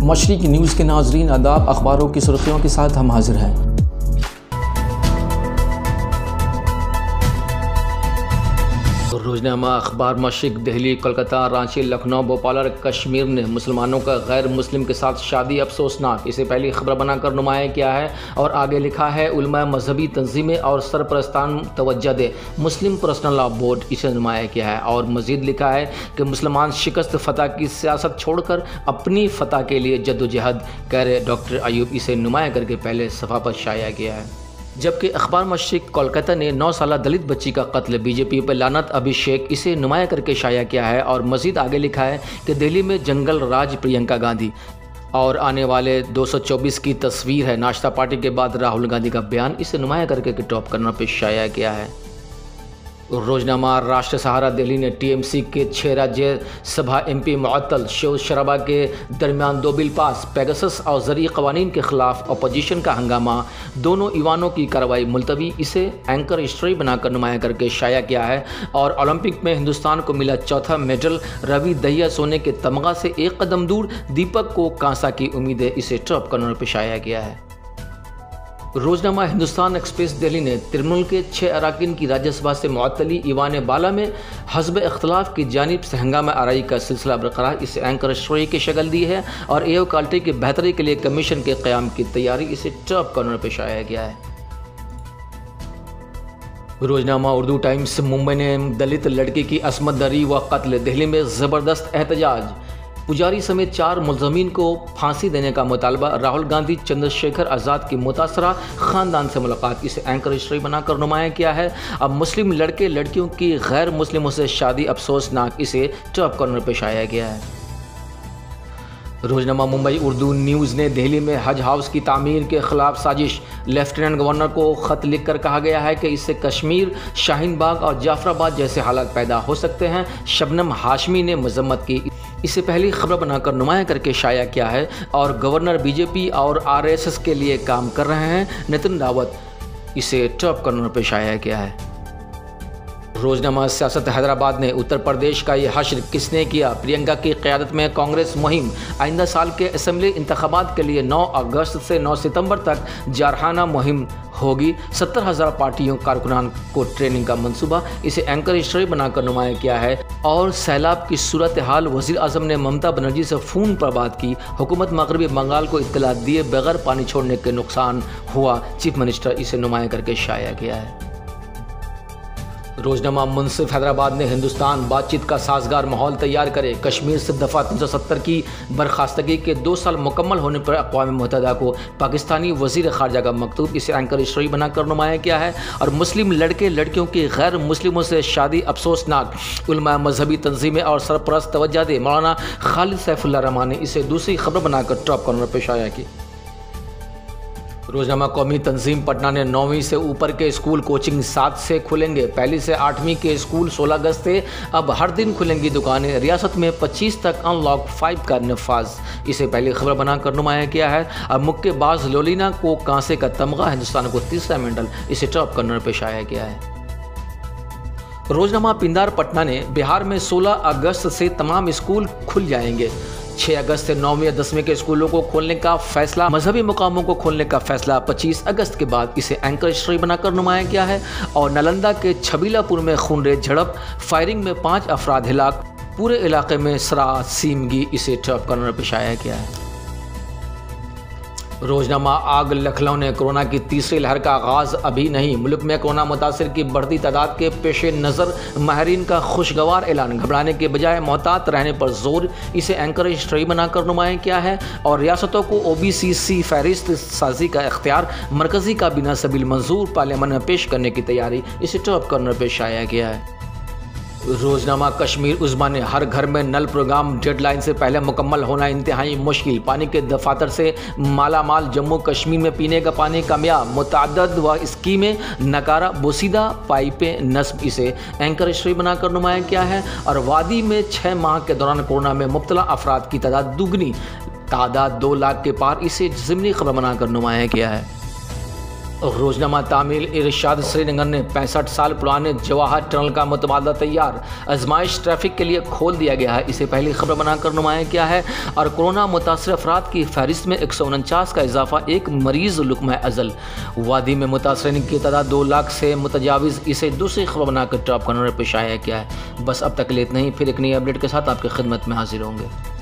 Mashrak news के नाजरीन अदाब अखबारों की सुर्खियों के साथ हम हाजिर हैं। रोजनामा अखबार मशिक दिल्ली कोलकाता रांची, लखनऊ, भोपाल और कश्मीर ने मुसलमानों का गैर मुस्लिम के साथ शादी अफसोसनाक। इसे पहली खबर बनाकर नुमाया किया है और आगे लिखा है, उलमा मजहबी तंजीमें और सरपरस्तान तवज्जा दे। मुस्लिम पर्सनल लॉ बोर्ड इसे नुमाया किया है और मजीद लिखा है कि मुसलमान शिकस्त फ़तह की सियासत छोड़कर अपनी फ़तह के लिए जद्दोजहद कह रहे डॉक्टर अयूब। इसे नुमाया करके पहले सफ़ा पर शाया किया है। जबकि अखबार मशरक कोलकाता ने नौ साल दलित बच्ची का कत्ल। बीजेपी पर लानत अभिषेक, इसे नुमाया करके शाया किया है और मजीद आगे लिखा है कि दिल्ली में जंगल राज प्रियंका गांधी। और आने वाले 224 की तस्वीर है। नाश्ता पार्टी के बाद राहुल गांधी का बयान, इसे नुमाया करके टॉप करना पे शाया किया है। रोजनामा राष्ट्र सहारा दिल्ली ने टीएमसी के छः राज्य सभा एमपी मुअत्तल, शोर शराबा के दरमियान दो बिल पास, पेगसस और ज़रिए कवानीन के खिलाफ अपोजिशन का हंगामा। दोनों ईवानों की कार्रवाई मुलतवी, इसे एंकर स्टोरी बनाकर नुमाया करके शाया किया है और ओलंपिक में हिंदुस्तान को मिला चौथा मेडल, रवि दहिया सोने के तमगा से एक कदम दूर, दीपक को कांसा की उम्मीदें, इसे टॉप करने पर शाया किया है। रोजनामा हिंदुस्तान एक्सप्रेस दिल्ली ने तृणमूल के छः अरकान की राज्यसभा से मअतली ईवान बाला में हजब अख्तलाफ की जानब से हंगामा आरई का सिलसिला बरकरार। इसे एंकर स्टोरी की शक्ल दी है और एओ क्वालिटी की बेहतरी के लिए कमीशन के क्याम की तैयारी इसे टॉप कॉर्नर पेश आया गया है। रोजनामा उर्दू टाइम्स, मुंबई ने दलित लड़की की असमत दरी व कत्ल, दिल्ली में ज़बरदस्त एहतजाज। पुजारी समेत चार मुलजमीन को फांसी देने का मुतालबा राहुल गांधी, चंद्रशेखर आज़ाद की मुतासरा ख़ानदान से मुलाकात। इसे एंकर हिस्ट्री बनाकर नुमाया किया है। अब मुस्लिम लड़के लड़कियों की गैर मुस्लिमों से शादी अफसोसनाक इसे टॉप कॉर्नर पेश आया गया है। रोजनामा, मुंबई, उर्दू न्यूज़ ने दिल्ली में हज हाउस की तामीर के खिलाफ साजिश। लेफ्टिनेंट गवर्नर को ख़त लिखकर कहा गया है कि इससे कश्मीर शाहीन बाग और जाफराबाद जैसे हालात पैदा हो सकते हैं। शबनम हाशमी ने मजम्मत की। इससे पहली खबर बनाकर नुमाया करके शाया किया है और गवर्नर बीजेपी और आरएसएस के लिए काम कर रहे हैं। नितिन रावत इसे टॉप कॉर्नर पर शाया किया है। रोजनामा सियासत हैदराबाद ने उत्तर प्रदेश का ये हश्र किसने किया? प्रियंका की क्यादत में कांग्रेस मुहिम। आइंदा साल के असम्बली इंतबात के लिए 9 अगस्त से 9 सितंबर तक जारहाना मुहिम होगी। सत्तर हज़ार पार्टियों कारकुनान को ट्रेनिंग का मंसूबा इसे एंकर स्टोरी बनाकर नुमाया किया है। और सैलाब की सूरत हाल वजी अजम ने ममता बनर्जी से फ़ोन पर बात की। हुकूमत मगरबी बंगाल को इतला दिए बगैर पानी छोड़ने के नुकसान हुआ। चीफ मिनिस्टर इसे नुमाया करके शाया किया है। रोजनामा मुनसिफ हैदराबाद ने हिंदुस्तान बातचीत का साजगार माहौल तैयार करे। कश्मीर से दफ़ा तीन सौ सत्तर की बर्खास्तगी के दो साल मुकम्मल होने पर अकवा मुतहदा को पाकिस्तानी वज़ीर खारजा का मकतूब इसे एंकर स्टोरी बनाकर नुमाया किया है और मुस्लिम लड़के लड़कियों की गैर मुस्लिमों से शादी अफसोसनाक। उलमा मजहबी तंजीमें और सरपरस्त तवज्जा दे। मौलाना खालिद सैफुल्ला रहमान ने इसे दूसरी खबर बनाकर टॉप कॉर्नर पेश आया की रोजनामा कौमी तंजीम पटना ने नौवीं से ऊपर के स्कूल कोचिंग सात से खुलेंगे। पहली से आठवीं के स्कूल सोलह अगस्त से अब हर दिन खुलेंगी दुकानें। रियासत में पच्चीस तक अनलॉक फाइव का नफाज इसे पहली खबर बनाकर नुमाया किया है। अब मुक्केबाज लोलिना को कांसे का तमगा, हिंदुस्तान को तीसरा मेडल। इसे टॉप करने पेश आया गया है। रोजनामा पिंदार पटना ने बिहार में 16 अगस्त से तमाम स्कूल खुल जाएँगे। 6 अगस्त से नौवीं या दसवीं के स्कूलों को खोलने का फैसला। मजहबी मुकामों को खोलने का फैसला 25 अगस्त के बाद इसे एंकर श्री बनाकर नुमाया गया है और नालंदा के छबीलापुर में खूनरेज झड़प, फायरिंग में पाँच अफराद हिलाक। पूरे इलाके में सरा सीमगी इसे टॉप पेश पेशाया गया है। रोजनामा आग लखनऊ ने। कोरोना की तीसरी लहर का आगाज़ अभी नहीं। मुल्क में कोरोना मुतासर की बढ़ती तादाद के पेश नज़र माहरीन का खुशगवार ऐलान। घबराने के बजाय मोहतात रहने पर ज़ोर। इसे एंकर स्टोरी बनाकर नुमाया किया है? और रियासतों को ओ बी सी सी फहरिस्त साजी का इख्तियार, मरकज़ी का बिना सबील मंजूर, पार्लियामेंट में पेश करने की तैयारी। इसे टॉप करने पेश आया गया है। रोजनामा कश्मीर उजमा ने हर घर में नल प्रोग्राम डेडलाइन से पहले मुकम्मल होना इंतहाई मुश्किल। पानी के दफातर से माला माल जम्मू कश्मीर में पीने का पानी कामयाब। मुतद व स्कीमें नकारा बोसीदा पाइपें नस्ब। इसे एंकर स्टोरी बनाकर नुमाया किया है और वादी में छः माह के दौरान कोरोना में मुबतला अफराद की तादाद दुगनी। तादाद दो लाख के पार इसे ज़मनी खबर बनाकर नुमाया किया है। रोजनामा तामील इरशाद श्रीनगर ने पैंसठ साल पुराने जवाहर टनल का मुतबादला तैयार। आजमाइश ट्रैफ़िक के लिए खोल दिया गया है। इसे पहली खबर बनाकर नुमाया किया है और कोरोना मुतासर अफराद की फहरिस्त में एक सौ उनचास का इजाफा, एक मरीज़ लुकमा अजल। वादी में मुतासरी की तादाद दो लाख से मुतजाविज़। इसे दूसरी खबर बनाकर टॉप करने ने पेशाया किया है। बस अब तक लेते नहीं, फिर एक नई अपडेट के साथ आपकी खिदमत में हाजिर होंगे।